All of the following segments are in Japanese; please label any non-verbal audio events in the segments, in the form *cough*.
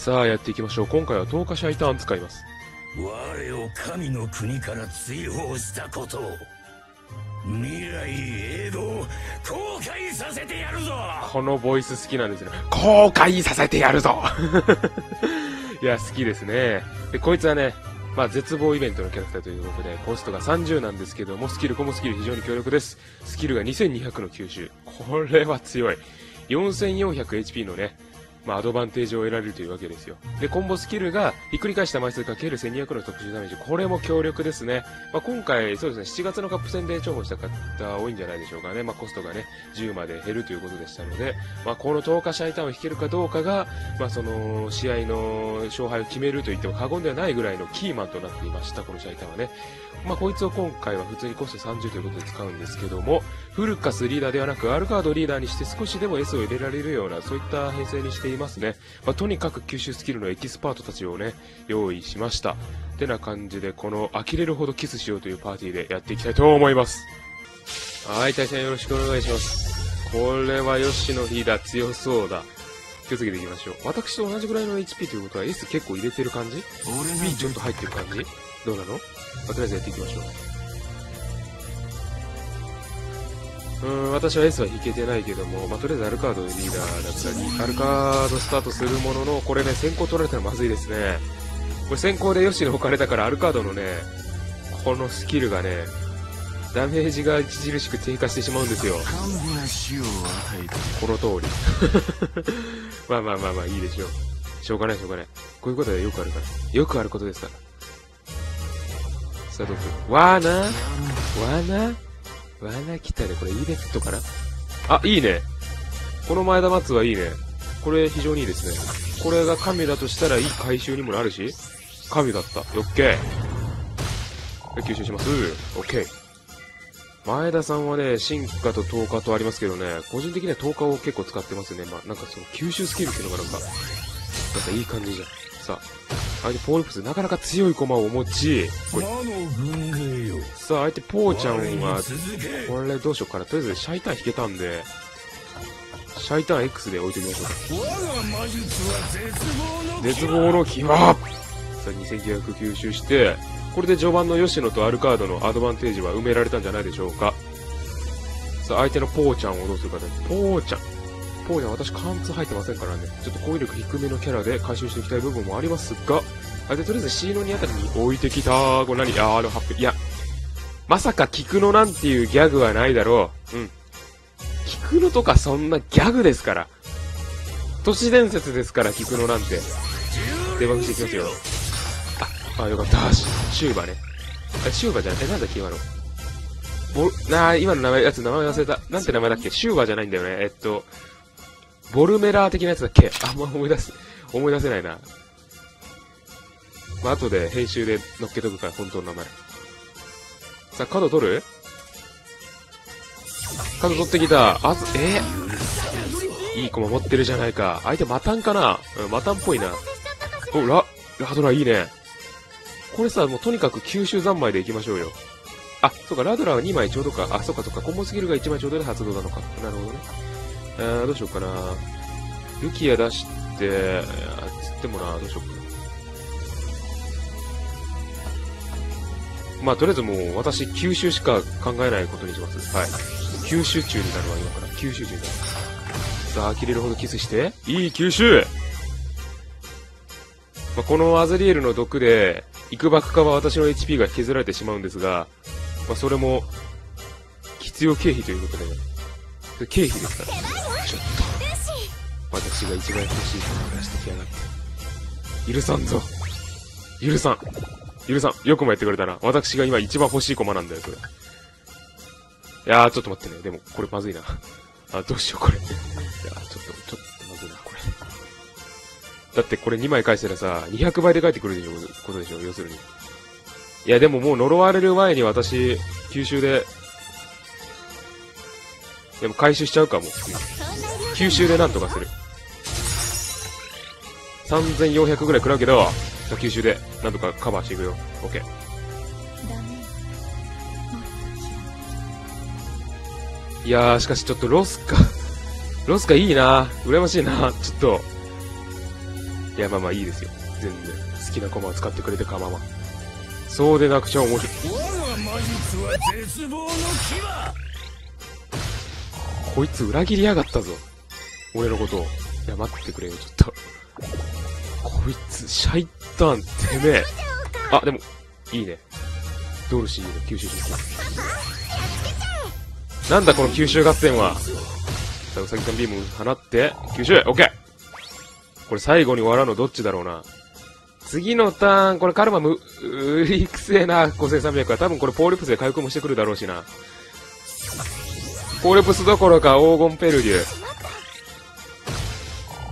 さあやっていきましょう今回は10日シャイターン使います我を神の国から追放したことを未来永劫後悔させてやるぞこのボイス好きなんですよ後悔させてやるぞ *laughs* いや好きですねでこいつはねまあ、絶望イベントのキャラクターということで、コストが30なんですけども、スキル、コモスキル非常に強力です。スキルが2200の吸収。これは強い。4400HP のね、まあ、アドバンテージを得られるというわけですよ。で、コンボスキルが、ひっくり返した枚数かける1200の特殊ダメージ。これも強力ですね。まあ、今回、そうですね、7月のカップ戦で重宝した方多いんじゃないでしょうかね。まあ、コストがね、10まで減るということでしたので、まあ、この10日シャイターンを引けるかどうかが、まあ、その、試合の勝敗を決めると言っても過言ではないぐらいのキーマンとなっていました、このシャイターンはね。まあ、こいつを今回は普通にコスト30ということで使うんですけども、フルカスリーダーではなく、アルカードリーダーにして少しでも S を入れられるような、そういった編成にしていますね。まあ、とにかく吸収スキルのエキスパートたちをね、用意しました。てな感じで、この呆れるほど吸収しようというパーティーでやっていきたいと思います。はい、対戦よろしくお願いします。これはヨシのリーダー強そうだ。気をつけていきましょう。私と同じぐらいの HP ということは S 結構入れてる感じ ?B ちょっと入ってる感じ？どうなの、まあ、とりあえずやっていきましょう。うん、私は S は引けてないけども、まあ、とりあえずアルカードリーダーだったり、アルカードスタートするものの、これね、先行取られたらまずいですね。これ先行でヨシの置かれたからアルカードのね、このスキルがね、ダメージが著しく低下してしまうんですよ。この通り。*laughs* まあまあまあまあいいでしょう。しょうがないしょうがない。こういうことはよくあるから。よくあることですから。さあどうするわーなわな来たね。これイベントかなあ、いいね。この前田松はいいね。これ非常にいいですね。これが神だとしたらいい回収にもなるし、神だった。オッケー。吸収します。オッケー。前田さんはね、進化と10日とありますけどね、個人的には10日を結構使ってますね。まあ、なんかその吸収スキルっていうのがなんか、なんかいい感じじゃん。さあ、相手ポールプスなかなか強い駒を持ち、これ。さあ、相手ポーちゃんは、これどうしようかな。とりあえずシャイターン引けたんで、シャイターン X で置いてみましょうか。絶望の暇さあ、2900吸収して、これで序盤の吉野とアルカードのアドバンテージは埋められたんじゃないでしょうか。さあ、相手のポーちゃんをどうするかね。ポーちゃん。方には私貫通入ってませんからね、ちょっと攻撃力低めのキャラで回収していきたい部分もありますが、あで、とりあえず C の2あたりに置いてきた。これ何？あー、の8いや、まさか菊野なんていうギャグはないだろう。うん。菊野とかそんなギャグですから。都市伝説ですから、菊野なんて。出番していきますよ。あ、あ、よかった。シューバね。あ、シューバじゃない。え、なんだっけ、今の。ボ、な今の名前、やつ名前忘れた。なんて名前だっけ？シューバじゃないんだよね。えっと、ボルメラー的なやつだっけ？あんま思い出す、思い出せないな。まあ、後で編集で乗っけとくから、本当の名前。さあ、角取る？角取ってきた。あず、え？ー、いい駒持ってるじゃないか。相手マタンかな？うん、マタンっぽいな。お、ラ、ラドラいいね。これさ、もうとにかく九州三昧でいきましょうよ。あ、そうか、ラドラは2枚ちょうどか。あ、そうかそうか、コンボスキルが1枚ちょうどで発動なのか。なるほどね。えー、どうしようかな。ルキア出して、あつってもな、どうしようかな。まあ、とりあえずもう、私、吸収しか考えないことにします。はい。吸収中になるわ、今から。吸収中になる。さあ、切れるほどキスして。いい吸収まあ、このアズリエルの毒で、幾ばくかは私の HP が削られてしまうんですが、まあ、それも、必要経費ということで、経費ですから。ちょっと、私が一番欲しいものを出してきやがって。許さんぞ。許さん。許さん。よくもやってくれたな。私が今一番欲しい駒なんだよ、それ。いやー、ちょっと待ってね。でも、これまずいな。あ、どうしよう、これ。いやちょっと、ちょっとまずいな、これ。だってこれ2枚返したらさ、200倍で返ってくるでしょ、ことでしょ、要するに。いや、でももう呪われる前に私、吸収で、でも回収しちゃうかも。吸収でなんとかする。3400ぐらい食らうけど、吸収でなんとかカバーしていくよ。OK。いやー、しかしちょっとロスか。ロスかいいな。羨ましいな。ちょっと。いや、まあまあいいですよ。全然。好きな駒を使ってくれて構わん。そうでなくちゃ面白い。こいつ裏切りやがったぞ。俺のことを。いや、待ってくれよ、ちょっと。こいつ、シャイターン、てめえ。あ、でも、いいね。ドルシーの吸収しなんだこの吸収合戦は。さあ、うさぎさんビーム放って、吸収オッケーこれ最後に終わらんのどっちだろうな。次のターン、これカルマむ、うりくせえな、5300は。多分これポールプスで回復もしてくるだろうしな。ポルプスどころか黄金ペルデュー。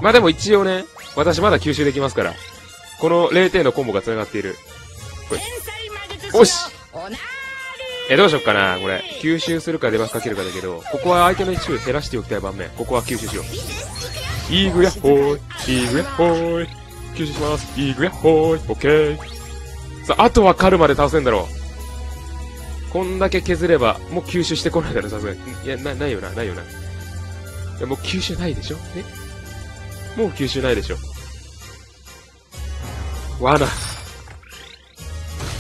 まあでも一応ね、私まだ吸収できますから。この0点のコンボが繋がっている。天才魔術師よしえ、どうしよっかな、これ。吸収するかデバフかけるかだけど、ここは相手の HP を減らしておきたい盤面。ここは吸収しよう。イーグヤッホーイ、イーグヤッホーい。吸収します。イーグヤッホーイ、オッケー。さあ、あとはカルマで倒せんだろう。こんだけ削れば、もう吸収してこないだろ、さすがに。いや、な、ないよな、ないよな。いや、もう吸収ないでしょ？え？もう吸収ないでしょ？罠。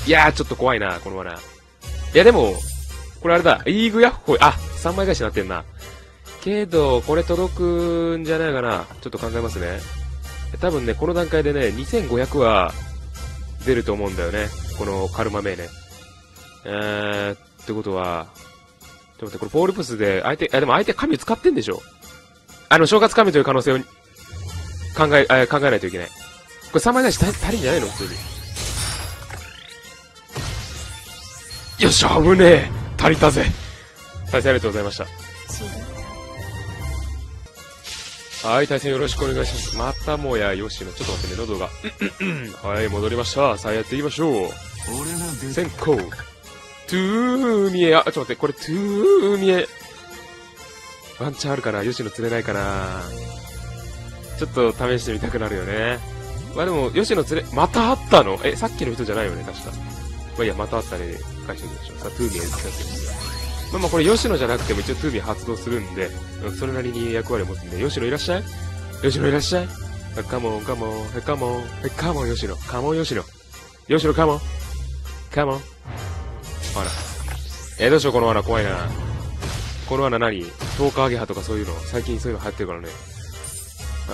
いやー、ちょっと怖いな、この罠。いや、でも、これあれだ、イーグヤッホイ、あ、3枚返しになってんな。けど、これ届くんじゃないかな。ちょっと考えますね。多分ね、この段階でね、2500は出ると思うんだよね。このカルマ名ね。えー、ってことは、ちょっと待って、これポールプスで、相手、あ、でも相手神使ってんでしょ？あの、正月神という可能性を考え、あ考えないといけない。これ3枚返し足りんじゃないの？普通に。よっしゃ、危ねえ足りたぜ対戦ありがとうございました。はい、対戦よろしくお願いします。またもや、よしの、ちょっと待ってね、喉が。*clears throat* はい、戻りました。さあ、やっていきましょう。先行。トゥーミエ、あ、ちょっと待って、これ、トゥーミエ。ワンチャンあるかな吉野釣れないかなちょっと試してみたくなるよね。まあでも、吉野釣れ、またあったの？え、さっきの人じゃないよね、確か。まあいいや、またあったね。返しておきましょう。さあ、トゥーミエ使ってまあまあこれ吉野じゃなくても一応トゥーミエ発動するんで、それなりに役割を持つんで、吉野いらっしゃい？吉野いらっしゃい？カモン、カモン、カモン、カモン吉野、カモン吉野。吉野カモン、カモン。あら。えー、どうしよう、この罠怖いな。この罠何？10日アゲハとかそういうの、最近そういうの流行ってるからね。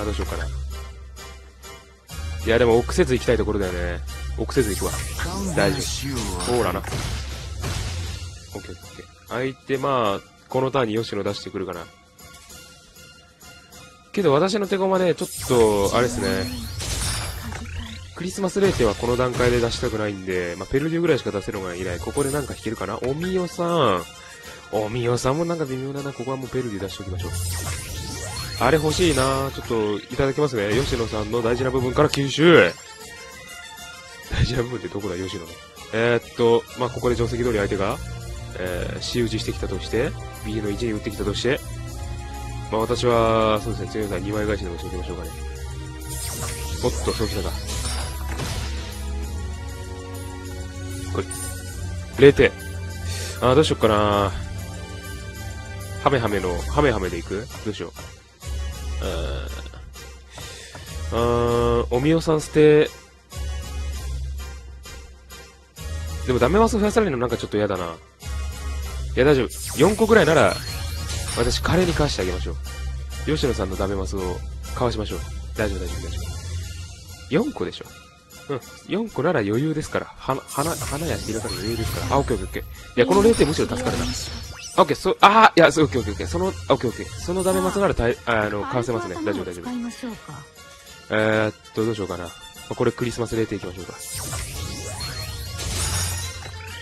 あ、どうしようかな。いや、でも、臆せず行きたいところだよね。臆せず行くわ。大丈夫。ほらな。オッケーオッケー。相手、まあ、このターンに吉野出してくるかな。けど私の手駒ね、ちょっと、あれですね。クリスマスレーテはこの段階で出したくないんで、まあ、ペルデュぐらいしか出せるのがいない。ここでなんか弾けるかな？おみよさん。おみよさんもなんか微妙だな。ここはもうペルデュ出しておきましょう。あれ欲しいなちょっと、いただきますね。吉野さんの大事な部分から吸収。大事な部分ってどこだ、吉野の。えー、っと、まあ、ここで定石通り相手が、えー、仕打ちしてきたとして、右の1に打ってきたとして、まあ、私は、そうですね、強いさん2枚返しでもしておきましょうかね。おっと、そうきたか。これ、0点。あー、どうしよっかなハメハメの、ハメハメでいく？どうしよう。うーん、うーんおみおさん捨て、でもダメマス増やされるのなんかちょっと嫌だな。いや、大丈夫。4個ぐらいなら、私、カレーに返してあげましょう。吉野さんのダメマスをかわしましょう。大丈夫、大丈夫、大丈夫。4個でしょ。うん。4個なら余裕ですから。花、花、花やっていらから余裕ですから。あ、オッケーオッケーオッケー。いや、この0点むしろ助かるな。あオッケー、そ、あーいや、そう、オッケーオッケー。その、あオッケーオッケー。そのダメマスならたい、あの、かわせますね。大丈夫、大丈夫使。いましょうか。えーっと、どうしようかな。まあこれクリスマス0点いきましょうか。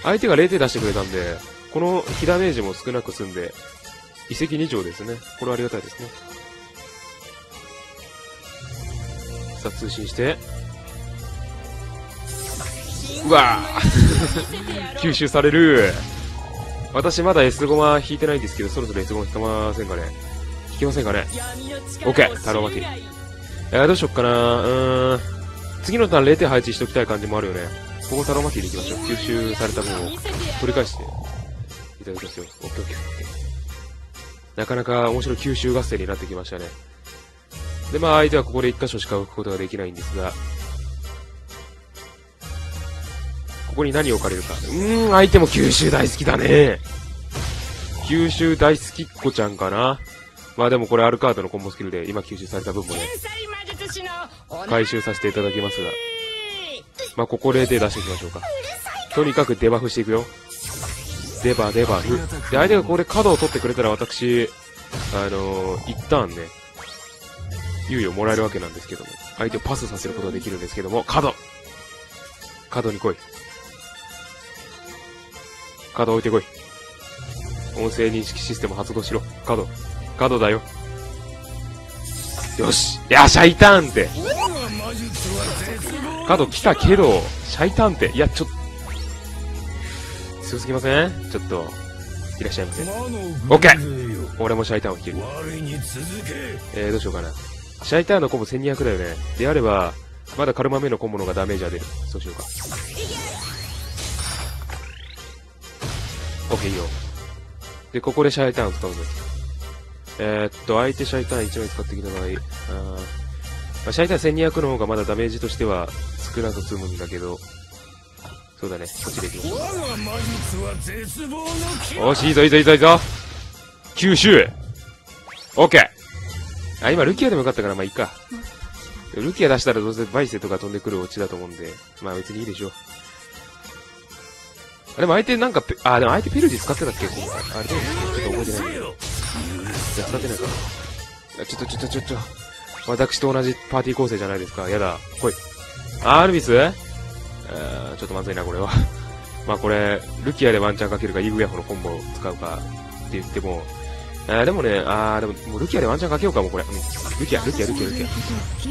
相手が0点出してくれたんで、この火ダメージも少なく済んで、遺跡2丁ですね。これはありがたいですね。さあ、通信して。うわぁ *laughs* 吸収される私まだ S ゴマ引いてないんですけど、そろそろ S ゴマ引かませんかね引きませんかねオッケータローマティえー、どうしよっかなうーん。次のターン0点配置しときたい感じもあるよね。ここタローマティでいきましょう。吸収された分を取り返していただきますよ。オッケーオッケー。なかなか面白い吸収合戦になってきましたね。で、まあ相手はここで1箇所しか置くことができないんですが、ここに何を置かれるか。うーん、相手も九州大好きだね。九州大好きっ子ちゃんかな。まあでもこれアルカードのコンボスキルで今吸収された分もね、回収させていただきますが、まあここで出していきましょうか。とにかくデバフしていくよ。デバ、デバフ。で、相手がここで角を取ってくれたら私、あのー、一旦ね、猶予もらえるわけなんですけども、相手をパスさせることができるんですけども、角角に来い。角置いてこい。音声認識システム発動しろ。角。角だよ。よし。いや、シャイターンって。我が魔術は絶望角来たけど、シャイターンって。いや、ちょっと、強すぎません？ちょっと、いらっしゃいませ。オッケー俺もシャイターンを引ける。えー、どうしようかな。シャイターンのコンボ1200だよね。であれば、まだカルマメのコンボの方がダメージは出る。そうしようか。オッケーいいよ。で、ここでシャイターンを使うぜ。えー、っと、相手シャイターン1枚使ってきた場合、あーまあ、シャイターン1200の方がまだダメージとしては少なく済むんだけど、そうだね、こっちでいきましょう我が魔術は絶望の木よし、いいぞいいぞいいぞいいぞ九州オッケーあ、今ルキアでもよかったからまあいいか。ルキア出したらどうせバイセとか飛んでくるオチだと思うんで、まあ別にいいでしょう。あ、でも相手なんか、あ、でも相手ペルジ使ってたっけ？今回。あれどうちょっと覚えてないんだけど。いや、使ってないか。ちょっとちょっとちょっと。私と同じパーティー構成じゃないですか。やだ。来い。あアルビス？えー、ちょっとまずいな、これは。*laughs* まあこれ、ルキアでワンチャンかけるか、イグヤホのコンボを使うかって言っても、えー、でもね、あー、でも、もうルキアでワンチャンかけようか、もこれ。ルキア、ルキア、ルキア、ルキア。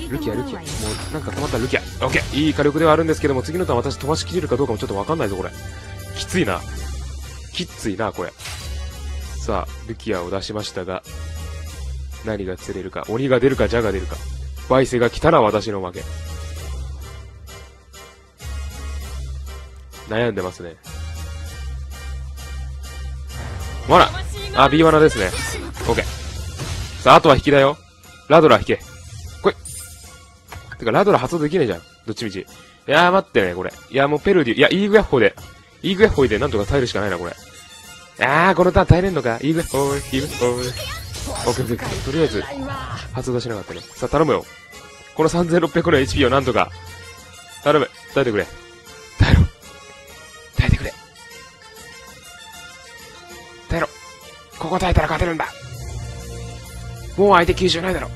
ルキア、ルキア。もう、なんか止まったルキア。オッケーいい火力ではあるんですけども、次のターン私飛ばしきれるかどうかもちょっとわかんないぞ、これ。きついな。きついな、これ。さあ、ルキアを出しましたが、何が釣れるか。鬼が出るか、蛇が出るか。バイセが来たら私の負け。悩んでますね。ほらあ、B ワナですね。オッケー。さあ、あとは引きだよ。ラドラ引け。来い。てか、ラドラ発動できないじゃん。どっちみち。いやー、待ってね、これ。いや、もうペルデュ、いや、イーグヤッホーで、イーグヤッホーでなんとか耐えるしかないな、これ。あー、このターン耐えれんのか。イーグヤッホー、イーグヤッホー。オッケーオッケー。とりあえず、発動しなかったね。さあ、頼むよ。この3600の HP をなんとか。頼む。耐えてくれ。耐えろ。耐えてくれ。耐えろ。ここ耐えたら勝てるんだ。もう相手90ないだろ。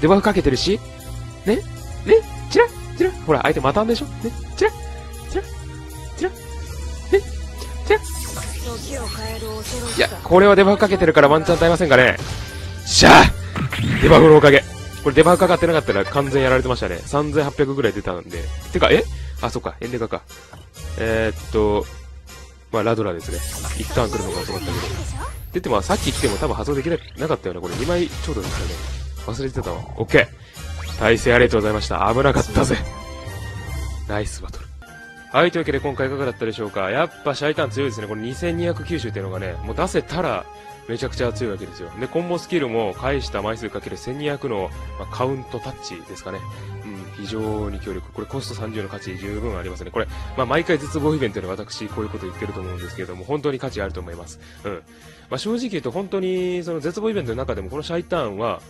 デバフかけてるし。ね？ね？チラチラほら、相手またんでしょ？ね？チラいや、これはデバフかけてるからワンチャン耐えませんかね？しゃあデバフのおかげ。これデバフかかってなかったら完全やられてましたね。3800ぐらい出たんで。てか、え？あ、そっか、エンデカか。えー、っと、まあ、ラドラですね。一旦来るのかと思ったけど。出てまあ、さっき来ても多分発動できなかったよね。これ2枚ちょうどですよね。忘れてたわ。オッケー。体勢ありがとうございました。危なかったぜ。ナイスバトル。はい、というわけで今回いかがだったでしょうか。やっぱシャイターン強いですね。これ2290っていうのがね、もう出せたらめちゃくちゃ強いわけですよ。で、コンボスキルも返した枚数かける1200の、まあ、カウントタッチですかね。うん、非常に強力。これコスト30の価値十分ありますね。これ、まあ、毎回絶望イベントで私こういうこと言ってると思うんですけれども、本当に価値あると思います。うん。まあ、正直言うと本当にその絶望イベントの中でもこのシャイターンは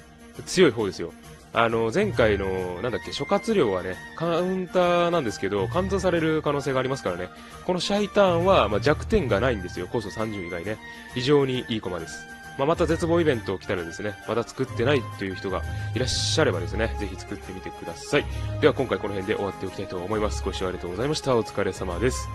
強い方ですよ。あの、前回の、なんだっけ、諸活量はね、カウンターなんですけど、貫通される可能性がありますからね。このシャイターンは、まあ、弱点がないんですよ。コースト30以外ね。非常にいいコマです。まあ、また絶望イベント来たらですね、まだ作ってないという人がいらっしゃればですね、ぜひ作ってみてください。では今回この辺で終わっておきたいと思います。ご視聴ありがとうございました。お疲れ様です。